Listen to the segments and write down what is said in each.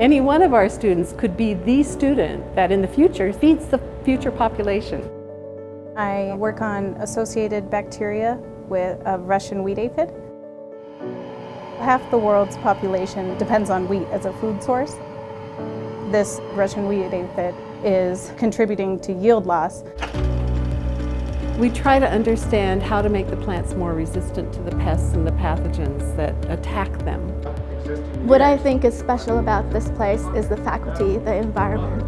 Any one of our students could be the student that in the future feeds the future population. I work on associated bacteria with a Russian wheat aphid. Half the world's population depends on wheat as a food source. This Russian wheat aphid is contributing to yield loss. We try to understand how to make the plants more resistant to the pests and the pathogens that attack them. What I think is special about this place is the faculty, the environment.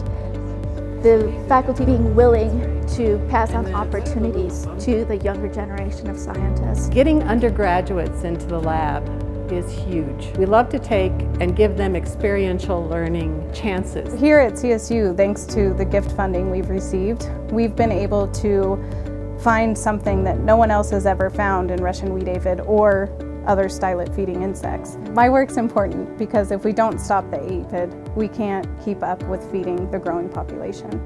The faculty being willing to pass on opportunities to the younger generation of scientists. Getting undergraduates into the lab is huge. We love to take and give them experiential learning chances. Here at CSU, thanks to the gift funding we've received, we've been able to find something that no one else has ever found in Russian wheat aphid or other stylet feeding insects. My work's important because if we don't stop the aphid, we can't keep up with feeding the growing population.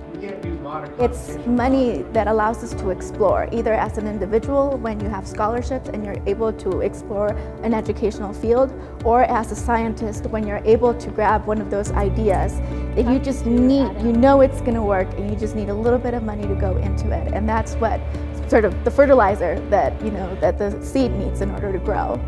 It's money that allows us to explore, either as an individual when you have scholarships and you're able to explore an educational field, or as a scientist when you're able to grab one of those ideas that you just need, you know it's going to work and you just need a little bit of money to go into it. And that's what sort of the fertilizer that, you know, that the seed needs in order to grow.